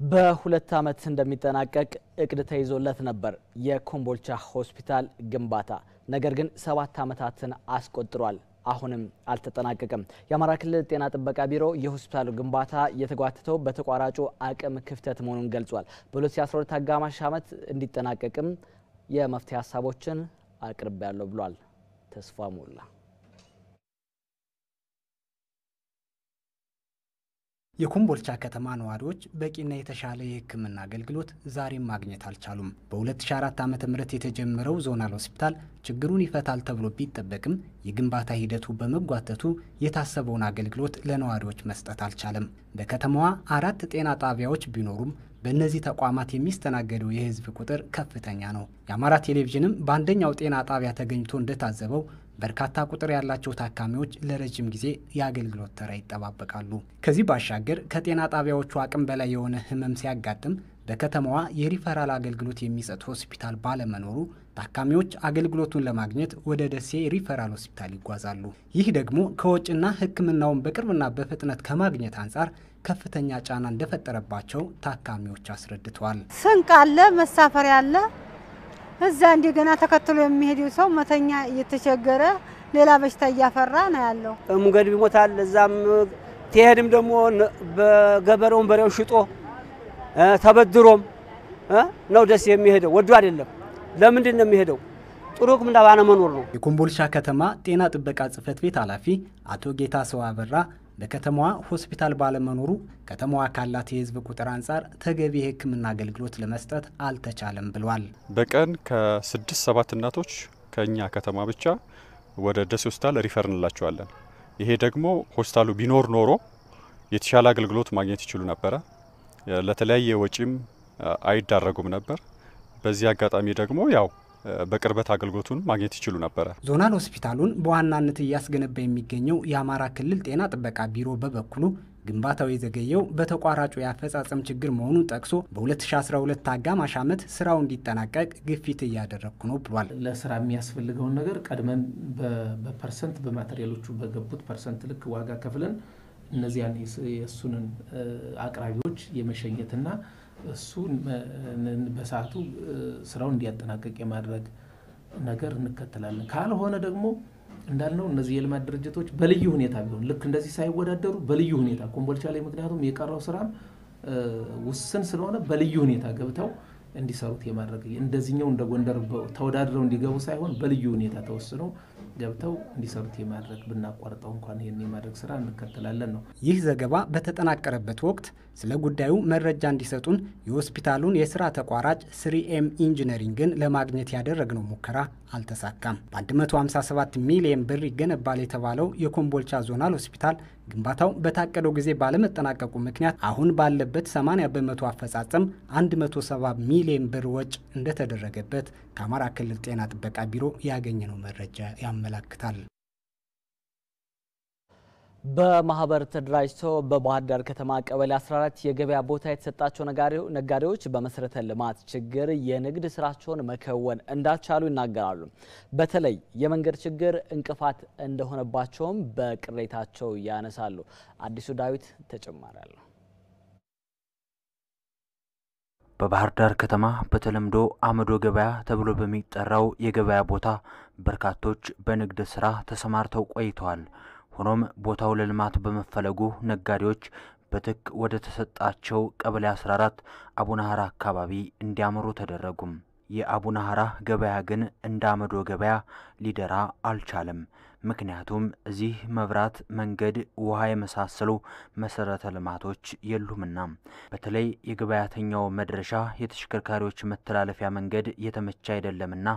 በሁለት ዓመት እንደሚጠናቀቅ እቅድ ተይዞለት ነበር የኮምቦልቻ ሆስፒታል ግንባታ። ነገር ግን ሰባት ዓመታትን አስቆጥሯል። አሁንም አልተጠናቀቀም። የአማራ ክልል ጤና ጥበቃ ቢሮ የሆስፒታሉ ግንባታ የተጓተተው በተቋራጩ አቅም ክፍተት መሆኑን ገልጿል። በ2012 አጋማሽ ዓመት እንዲጠናቀቅም የመፍትሄ ሀሳቦችን አቅርቤ ያለው ብሏል። ተስፋ ሞላ የኮምቦልቻ ከተማ ነዋሪዎች በቂና የተሻለ የሕክምና አገልግሎት ዛሬም ማግኘት አልቻሉም። በ2004 ዓ ም የተጀመረው ዞናል ሆስፒታል ችግሩን ይፈታል ተብሎ ቢጠበቅም የግንባታ ሂደቱ በመጓተቱ የታሰበውን አገልግሎት ለነዋሪዎች መስጠት አልቻለም። በከተማዋ አራት ጤና ጣቢያዎች ቢኖሩም በእነዚህ ተቋማት የሚስተናገደው የህዝብ ቁጥር ከፍተኛ ነው። የአማራ ቴሌቪዥንም በአንደኛው ጤና ጣቢያ ተገኝቶ እንደታዘበው በርካታ ቁጥር ያላቸው ታካሚዎች ለረጅም ጊዜ የአገልግሎት ተራ ይጠባበቃሉ። ከዚህ ባሻገር ከጤና ጣቢያዎቹ አቅም በላይ የሆነ ህመም ሲያጋጥም በከተማዋ የሪፈራል አገልግሎት የሚሰጥ ሆስፒታል ባለመኖሩ ታካሚዎች አገልግሎቱን ለማግኘት ወደ ደሴ ሪፈራል ሆስፒታል ይጓዛሉ። ይህ ደግሞ ከወጪና ሕክምናውን በቅርብና በፍጥነት ከማግኘት አንጻር ከፍተኛ ጫና እንደፈጠረባቸው ታካሚዎች አስረድተዋል። ስንቅ አለ፣ መሳፈሪያ አለ። እዛ እንደገና ተከትሎ የሚሄደው ሰው መተኛ እየተቸገረ ሌላ በሽታ እያፈራ ነው ያለው። ሙገድ ቢሞታል። እዛም ትሄድም ደግሞ በገበሬውን በሬውን ሽጦ ተበድሮም ነው ደስ የሚሄደው። ወዶ አይደለም። ለምንድን ነው የሚሄደው? ጥሩ ሕክምና ባለመኖር ነው። የኮምቦልቻ ከተማ ጤና ጥበቃ ጽሕፈት ቤት ኃላፊ አቶ ጌታ ሰው አበራ በከተማዋ ሆስፒታል ባለመኖሩ ከተማዋ ካላት የህዝብ ቁጥር አንጻር ተገቢ የህክምና አገልግሎት ለመስጠት አልተቻለም ብሏል። በቀን ከስድስት ሰባት እናቶች ከእኛ ከተማ ብቻ ወደ ደሴ ሆስፒታል refer እንላቸዋለን። ይሄ ደግሞ ሆስፒታሉ ቢኖር ኖሮ የተሻለ አገልግሎት ማግኘት ይችሉ ነበረ። ለተለያየ ወጪም አይዳረጉም ነበር። በዚህ አጋጣሚ ደግሞ ያው በቅርበት አገልግሎቱን ማግኘት ይችሉ ነበረ። zonal ሆስፒታሉን በዋናነት እያስገነባ የሚገኘው የአማራ ክልል ጤና ጥበቃ ቢሮ በበኩሉ ግንባታው የዘገየው በተቋራጩ የአፈጻጸም ችግር መሆኑን ጠቅሶ በ2012 አጋማሽ ዓመት ስራው እንዲጠናቀቅ ግፊት እያደረግኩ ነው ብሏል። ለስራ የሚያስፈልገውን ነገር ቀድመን በ percent በ material ኦቹ በገቡት percent ልክ ዋጋ ከፍለን እነዚያን የእሱንን አቅራቢዎች የመሸኘትና እሱ በሰዓቱ ስራውን እንዲያጠናቀቅ የማድረግ ነገር እንከተላለን። ካልሆነ ደግሞ እንዳልነው እነዚህ የልማት ድርጅቶች በልዩ ሁኔታ ቢሆን ልክ እንደዚህ ሳይወዳደሩ በልዩ ሁኔታ ኮምቦልቻ ላይ ምክንያቱም የቀረው ስራም ውስን ስለሆነ በልዩ ሁኔታ ገብተው እንዲሰሩት የማድረግ እንደዚህኛው እንደ ጎንደር ተወዳድረው እንዲገቡ ሳይሆን በልዩ ሁኔታ ተወስነው ገብተው እንዲሰሩት የማድረግ ብናቋርጠው እንኳን ይህን የማድረግ ስራ እንከተላለን ነው። ይህ ዘገባ በተጠናቀረበት ወቅት ስለ ጉዳዩ መረጃ እንዲሰጡን የሆስፒታሉን የስራ ተቋራጭ ስሪኤም ኢንጂነሪንግን ለማግኘት ያደረግነው ሙከራ አልተሳካም። በ157 ሚሊየን ብር ይገነባል የተባለው የኮምቦልቻ zonal ሆስፒታል ግንባታው በታቀደው ጊዜ ባለመጠናቀቁ ምክንያት አሁን ባለበት 80 በመቶ አፈጻጸም 170 ሚሊዮን ብር ወጪ እንደተደረገበት ከአማራ ክልል ጤና ጥበቃ ቢሮ ያገኘነው መረጃ ያመላክታል። በማህበር ተደራጅተው በባህር ዳር ከተማ ቀበሌ 14 የገበያ ቦታ የተሰጣቸው ነጋዴዎች በመሰረተ ልማት ችግር የንግድ ስራቸውን መከወን እንዳልቻሉ ይናገራሉ። በተለይ የመንገድ ችግር እንቅፋት እንደሆነባቸውም በቅሬታቸው ያነሳሉ። አዲሱ ዳዊት ተጨማሪ አለው። በባህር ዳር ከተማ በተለምዶ አመዶ ገበያ ተብሎ በሚጠራው የገበያ ቦታ በርካቶች በንግድ ስራ ተሰማርተው ቆይተዋል። ሆኖም ቦታው ለልማት በመፈለጉ ነጋዴዎች በትክ ወደ ተሰጣቸው ቀበሌ 14 አቡነ ሀራ አካባቢ እንዲያመሩ ተደረጉም። የአቡነ ሀራ ገበያ ግን እንደ አመዶ ገበያ ሊደራ አልቻለም። ምክንያቱም እዚህ መብራት፣ መንገድ፣ ውሃ የመሳሰሉ መሰረተ ልማቶች የሉምና። በተለይ የገበያተኛው መድረሻ የተሽከርካሪዎች መተላለፊያ መንገድ የተመቸ አይደለምና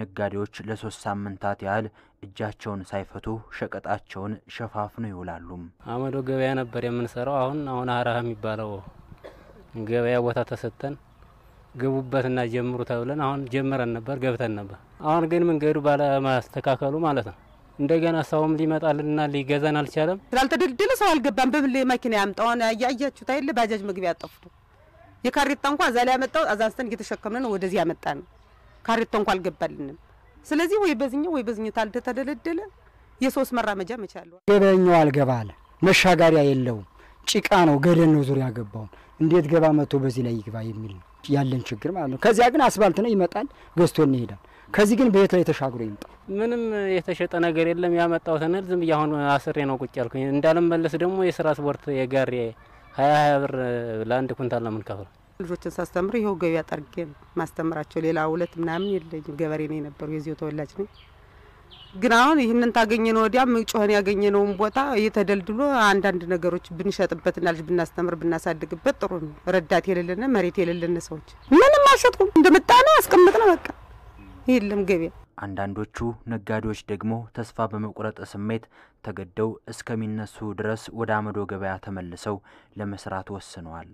ነጋዴዎች ለሶስት ሳምንታት ያህል እጃቸውን ሳይፈቱ ሸቀጣቸውን ሸፋፍነው ይውላሉ። አመዶ ገበያ ነበር የምንሰራው። አሁን አሁን ሀራ የሚባለው ገበያ ቦታ ተሰጥተን ግቡበትና ጀምሩ ተብለን አሁን ጀምረን ነበር ገብተን ነበር። አሁን ግን መንገዱ ባለማስተካከሉ ማለት ነው እንደገና ሰውም ሊመጣልንና ሊገዛን አልቻለም። ስላልተደልደለ ሰው አልገባም። በምን መኪና ያምጣውን ያያችሁት አይደለ? ባጃጅ መግቢያ ያጠፉት የካሬታ እንኳ እዛ ላይ ያመጣው አዛንስተን እየተሸከምን ነው ወደዚህ ያመጣ ነው። ካሬታ እንኳ አልገባልንም። ስለዚህ ወይ በዚህኛው ወይ በዚህኛው ታልተደለደለ የሶስት መራመጃ መቻለሁ ገበኛው አልገባ አለ። መሻጋሪያ የለውም። ጭቃ ነው፣ ገደል ነው ዙሪያ ገባውን እንዴት ገባ መጥቶ በዚህ ላይ ይግባ የሚል ነው ያለን ችግር ማለት ነው። ከዚያ ግን አስፋልት ነው ይመጣል፣ ገዝቶ ይሄዳል። ከዚህ ግን በየት ላይ ተሻግሮ ይምጣ? ምንም የተሸጠ ነገር የለም። ያመጣሁትን እህል ዝም ብዬ አሁን አስሬ ነው ቁጭ ያልኩኝ። እንዳልመለስ ደግሞ የስራ ስፖርት የጋሪ ሀያ ሀያ ብር ለአንድ ኩንታል ነው የምንከፍለው። ልጆችን ሳስተምር ይኸው ገበያ ጠርጌ ነው ማስተምራቸው። ሌላ ሁለት ምናምን የለኝም። ገበሬ ነው የነበሩ የዚሁ ተወላጅ ነኝ። ግን አሁን ይህንን ታገኘነው ወዲያም ጮኸን ያገኘነውን ቦታ እየተደልድሎ አንዳንድ ነገሮች ብንሸጥበትና ልጅ ብናስተምር ብናሳድግበት ጥሩ ነው። ረዳት የሌለን መሬት የሌለን ሰዎች ምንም አልሸጥኩም። እንደመጣነ ያስቀምጥ ነው በቃ የለም ገበያ። አንዳንዶቹ ነጋዴዎች ደግሞ ተስፋ በመቁረጥ ስሜት ተገደው እስከሚነሱ ድረስ ወደ አመዶ ገበያ ተመልሰው ለመስራት ወስነዋል።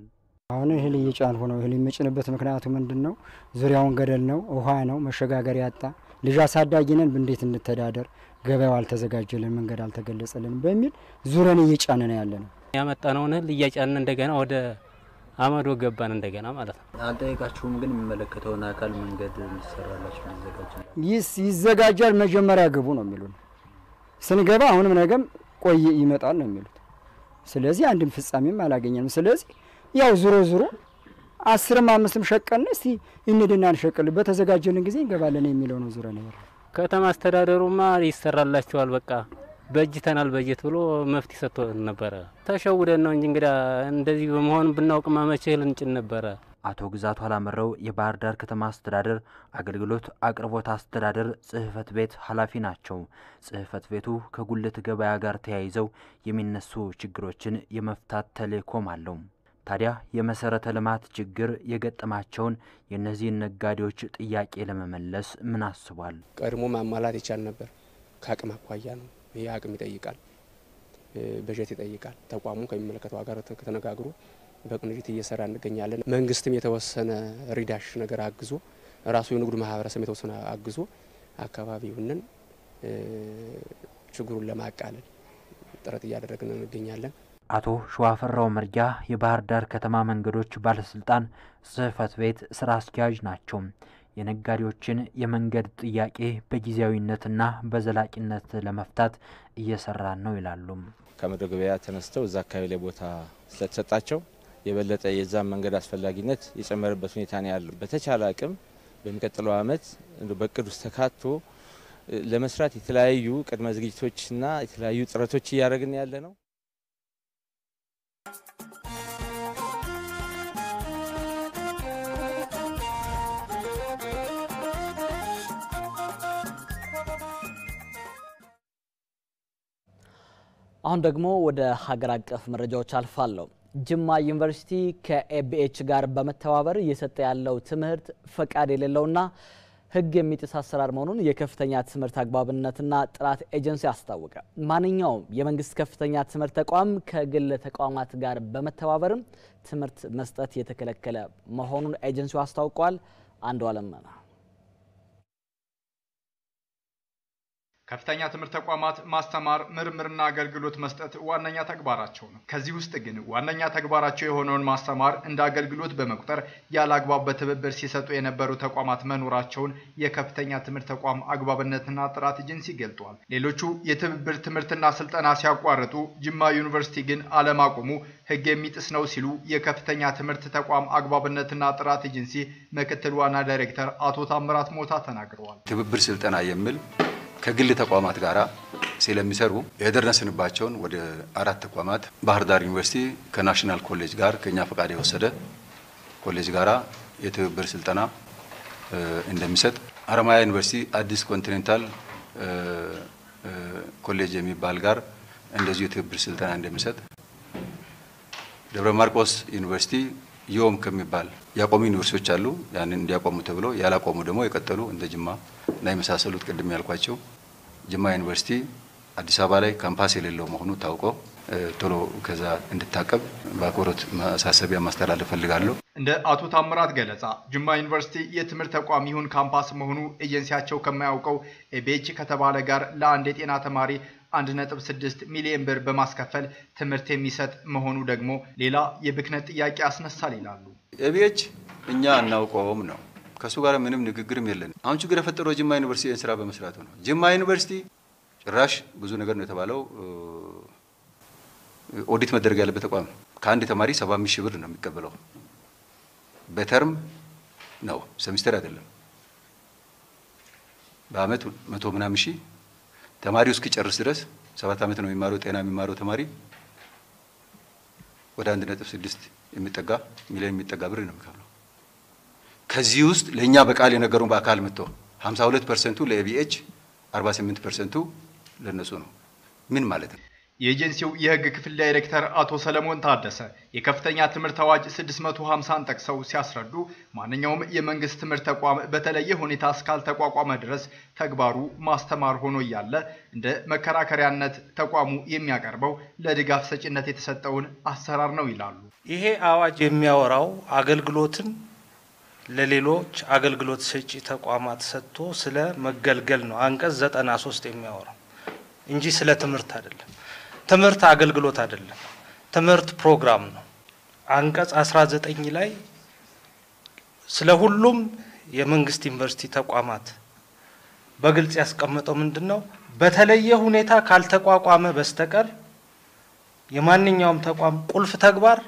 አሁን እህል እየጫንሁ ነው። እህል የምጭንበት ምክንያቱ ምንድን ነው? ዙሪያውን ገደል ነው፣ ውሃ ነው፣ መሸጋገር ያጣ ልጅ አሳዳጊ ነን፣ እንዴት እንተዳደር? ገበያው አልተዘጋጀልን፣ መንገድ አልተገለጸልን በሚል ዙረን እየጫን ነው ያለ ነው። ያመጣነውን እህል እያጫንን እንደገና ወደ አመዶ ገባን እንደገና ማለት ነው። አልጠየቃችሁም? ግን የሚመለከተውን አካል መንገድ እንዲሰራላችሁ ይስ ይዘጋጃል፣ መጀመሪያ ግቡ ነው የሚሉን። ስንገባ አሁንም ነገም ቆይ ይመጣል ነው የሚሉት። ስለዚህ አንድም ፍጻሜም አላገኘንም። ስለዚህ ያው ዙሮ ዙሮ አስርም አምስትም ሸቀልን እስቲ እንድና እንሸቅል በተዘጋጀልን ጊዜ እንገባለን የሚለው ነው ዙረ ነው ከተማ አስተዳደሩማ ይሰራላችኋል በቃ በእጅተናል በጀት ብሎ መፍትሄ ሰጥቶ ነበረ። ተሸውደን ነው እንጂ እንግዳ እንደዚህ በመሆን ብናውቅማ መቼ እህል እንጭን ነበረ። አቶ ግዛቱ አላመረው የባህር ዳር ከተማ አስተዳደር አገልግሎት አቅርቦት አስተዳደር ጽህፈት ቤት ኃላፊ ናቸው። ጽህፈት ቤቱ ከጉልት ገበያ ጋር ተያይዘው የሚነሱ ችግሮችን የመፍታት ተልዕኮም አለው። ታዲያ የመሰረተ ልማት ችግር የገጠማቸውን የእነዚህን ነጋዴዎች ጥያቄ ለመመለስ ምን አስቧል? ቀድሞ ማሟላት ይቻል ነበር። ከአቅም አኳያ ነው። ይህ አቅም ይጠይቃል፣ በጀት ይጠይቃል። ተቋሙ ከሚመለከተው ጋር ከተነጋግሮ በቅንጅት እየሰራ እንገኛለን። መንግስትም የተወሰነ ሪዳሽ ነገር አግዞ ራሱ የንግዱ ማህበረሰብ የተወሰነ አግዞ አካባቢውንን ችግሩን ለማቃለል ጥረት እያደረግን እንገኛለን። አቶ ሸዋፈራው መርጊያ የባህር ዳር ከተማ መንገዶች ባለስልጣን ጽህፈት ቤት ስራ አስኪያጅ ናቸው። የነጋዴዎችን የመንገድ ጥያቄ በጊዜያዊነትና በዘላቂነት ለመፍታት እየሰራን ነው ይላሉ። ከአመዶ ገበያ ተነስተው እዛ አካባቢ ላይ ቦታ ስለተሰጣቸው የበለጠ የዛን መንገድ አስፈላጊነት የጨመረበት ሁኔታ ነው ያለው። በተቻለ አቅም በሚቀጥለው አመት በእቅድ ውስጥ ተካቶ ለመስራት የተለያዩ ቅድመ ዝግጅቶችና የተለያዩ ጥረቶች እያደረግን ያለ ነው። አሁን ደግሞ ወደ ሀገር አቀፍ መረጃዎች አልፋለሁ። ጅማ ዩኒቨርሲቲ ከኤቢኤች ጋር በመተባበር እየሰጠ ያለው ትምህርት ፈቃድ የሌለውና ሕግ የሚጥስ አሰራር መሆኑን የከፍተኛ ትምህርት አግባብነትና ጥራት ኤጀንሲ አስታወቀ። ማንኛውም የመንግስት ከፍተኛ ትምህርት ተቋም ከግል ተቋማት ጋር በመተባበርም ትምህርት መስጠት የተከለከለ መሆኑን ኤጀንሲው አስታውቋል። አንዱ አለመና ከፍተኛ ትምህርት ተቋማት ማስተማር፣ ምርምርና አገልግሎት መስጠት ዋነኛ ተግባራቸው ነው። ከዚህ ውስጥ ግን ዋነኛ ተግባራቸው የሆነውን ማስተማር እንደ አገልግሎት በመቁጠር ያለ አግባብ በትብብር ሲሰጡ የነበሩ ተቋማት መኖራቸውን የከፍተኛ ትምህርት ተቋም አግባብነትና ጥራት ኤጀንሲ ገልጧል። ሌሎቹ የትብብር ትምህርትና ስልጠና ሲያቋርጡ፣ ጅማ ዩኒቨርሲቲ ግን አለማቆሙ ሕግ የሚጥስ ነው ሲሉ የከፍተኛ ትምህርት ተቋም አግባብነትና ጥራት ኤጀንሲ ምክትል ዋና ዳይሬክተር አቶ ታምራት ሞታ ተናግረዋል። ትብብር ስልጠና የሚል ከግል ተቋማት ጋር ስለሚሰሩ የደረስንባቸውን ወደ አራት ተቋማት ባህር ዳር ዩኒቨርሲቲ ከናሽናል ኮሌጅ ጋር ከኛ ፈቃድ የወሰደ ኮሌጅ ጋራ የትብብር ስልጠና እንደሚሰጥ፣ ሀረማያ ዩኒቨርሲቲ አዲስ ኮንቲኔንታል ኮሌጅ የሚባል ጋር እንደዚሁ የትብብር ስልጠና እንደሚሰጥ፣ ደብረ ማርቆስ ዩኒቨርሲቲ ዮም ከሚባል ያቆሙ ዩኒቨርሲቲዎች አሉ። ያንን እንዲያቆሙ ተብሎ ያላቆሙ ደግሞ የቀጠሉ እንደ ጅማ እና የመሳሰሉት ቅድም ያልኳቸው ጅማ ዩኒቨርሲቲ አዲስ አበባ ላይ ካምፓስ የሌለው መሆኑ ታውቆ ቶሎ ከዛ እንድታቀብ በአክብሮት ማሳሰቢያ ማስተላለፍ ፈልጋለሁ። እንደ አቶ ታምራት ገለጻ ጅማ ዩኒቨርሲቲ የትምህርት ተቋም ይሁን ካምፓስ መሆኑ ኤጀንሲያቸው ከማያውቀው ኤቢኤች ከተባለ ጋር ለአንድ የጤና ተማሪ 1.6 ሚሊዮን ብር በማስከፈል ትምህርት የሚሰጥ መሆኑ ደግሞ ሌላ የብክነት ጥያቄ ያስነሳል ይላሉ። ኤቢኤች እኛ አናውቀውም ነው ከእሱ ጋር ምንም ንግግርም የለን። አሁን ችግር የፈጠረው ጅማ ዩኒቨርሲቲ ስራ በመስራቱ ነው። ጅማ ዩኒቨርሲቲ ጭራሽ ብዙ ነገር ነው የተባለው ኦዲት መደረግ ያለበት ተቋም ከአንድ ተማሪ ሰባ አምስት ሺህ ብር ነው የሚቀበለው። በ term ነው ሴሚስተር አይደለም። በአመት መቶ ምናምን ሺህ ተማሪው እስኪጨርስ ድረስ ሰባት ዓመት ነው የሚማረው ጤና የሚማረው ተማሪ ወደ አንድ ነጥብ ስድስት የሚጠጋ ሚሊዮን የሚጠጋ ብር ነው የሚከፍለው። ከዚህ ውስጥ ለእኛ በቃል የነገሩን በአካል መጥቶ 52 percent ኡ ለኤቢኤች 48 percent ኡ ለነሱ ነው። ምን ማለት ነው? የኤጀንሲው የህግ ክፍል ዳይሬክተር አቶ ሰለሞን ታደሰ የከፍተኛ ትምህርት አዋጅ 650ን ጠቅሰው ሲያስረዱ ማንኛውም የመንግስት ትምህርት ተቋም በተለየ ሁኔታ እስካልተቋቋመ ድረስ ተግባሩ ማስተማር ሆኖ እያለ እንደ መከራከሪያነት ተቋሙ የሚያቀርበው ለድጋፍ ሰጪነት የተሰጠውን አሰራር ነው ይላሉ። ይሄ አዋጅ የሚያወራው አገልግሎትን ለሌሎች አገልግሎት ሰጪ ተቋማት ሰጥቶ ስለ መገልገል ነው። አንቀጽ ዘጠና ሶስት የሚያወራው እንጂ ስለ ትምህርት አይደለም። ትምህርት አገልግሎት አይደለም። ትምህርት ፕሮግራም ነው። አንቀጽ 19 ላይ ስለ ሁሉም የመንግስት ዩኒቨርሲቲ ተቋማት በግልጽ ያስቀመጠው ምንድን ነው? በተለየ ሁኔታ ካልተቋቋመ በስተቀር የማንኛውም ተቋም ቁልፍ ተግባር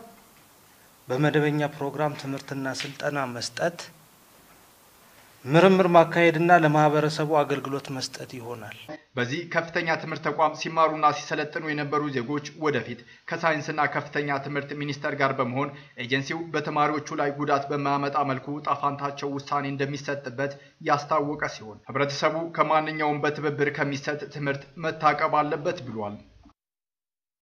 በመደበኛ ፕሮግራም ትምህርትና ስልጠና መስጠት፣ ምርምር ማካሄድና ለማህበረሰቡ አገልግሎት መስጠት ይሆናል። በዚህ ከፍተኛ ትምህርት ተቋም ሲማሩና ሲሰለጥኑ የነበሩ ዜጎች ወደፊት ከሳይንስና ከፍተኛ ትምህርት ሚኒስቴር ጋር በመሆን ኤጀንሲው በተማሪዎቹ ላይ ጉዳት በማያመጣ መልኩ ጣፋንታቸው ውሳኔ እንደሚሰጥበት ያስታወቀ ሲሆን ህብረተሰቡ ከማንኛውም በትብብር ከሚሰጥ ትምህርት መታቀብ አለበት ብሏል።